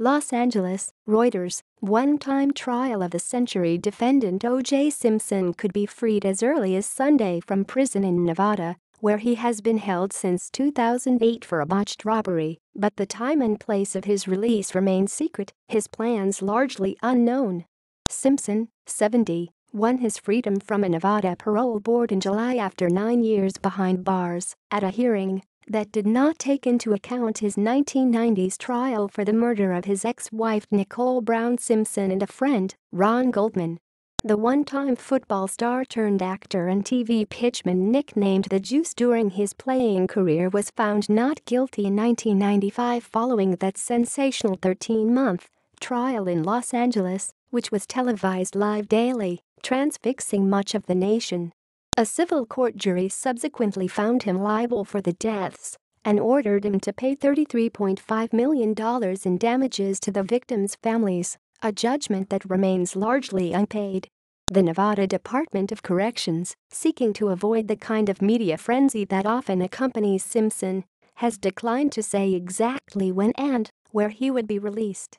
Los Angeles, Reuters, one-time trial of the century defendant O.J. Simpson could be freed as early as Sunday from prison in Nevada, where he has been held since 2008 for a botched robbery, but the time and place of his release remain secret, his plans largely unknown. Simpson, 70, won his freedom from a Nevada parole board in July after nine years behind bars at a hearing that did not take into account his 1990s trial for the murder of his ex-wife Nicole Brown Simpson and a friend, Ron Goldman. The one-time football star turned actor and TV pitchman nicknamed the Juice during his playing career was found not guilty in 1995 following that sensational 13-month trial in Los Angeles, which was televised live daily, transfixing much of the nation. A civil court jury subsequently found him liable for the deaths and ordered him to pay $33.5 million in damages to the victims' families, a judgment that remains largely unpaid. The Nevada Department of Corrections, seeking to avoid the kind of media frenzy that often accompanies Simpson, has declined to say exactly when and where he would be released.